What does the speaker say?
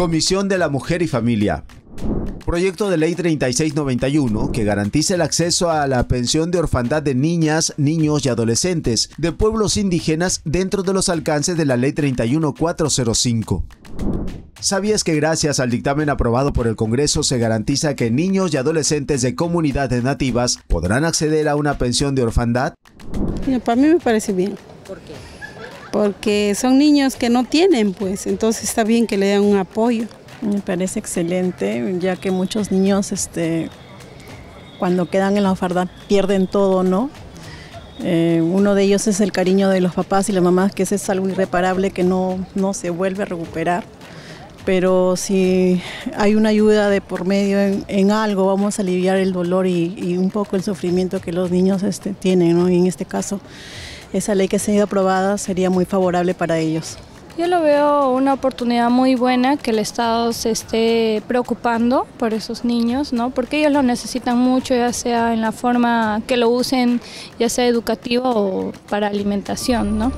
Comisión de la Mujer y Familia. Proyecto de Ley 3691 que garantiza el acceso a la pensión de orfandad de niñas, niños y adolescentes de pueblos indígenas dentro de los alcances de la Ley 31405. ¿Sabías que gracias al dictamen aprobado por el Congreso se garantiza que niños y adolescentes de comunidades nativas podrán acceder a una pensión de orfandad? para mí me parece bien. ¿Por qué? Porque son niños que no tienen, pues, entonces está bien que le den un apoyo. Me parece excelente, ya que muchos niños este, cuando quedan en la orfandad pierden todo, ¿no? Eh, uno de ellos es el cariño de los papás y las mamás, que ese es algo irreparable que no, no se vuelve a recuperar. Pero si hay una ayuda de por medio en, algo, vamos a aliviar el dolor y, un poco el sufrimiento que los niños este, tienen, ¿no? Y en este caso, esa ley que se ha ido aprobada sería muy favorable para ellos. Yo lo veo una oportunidad muy buena que el Estado se esté preocupando por esos niños, ¿no? Porque ellos lo necesitan mucho, ya sea en la forma que lo usen, ya sea educativo o para alimentación, ¿no?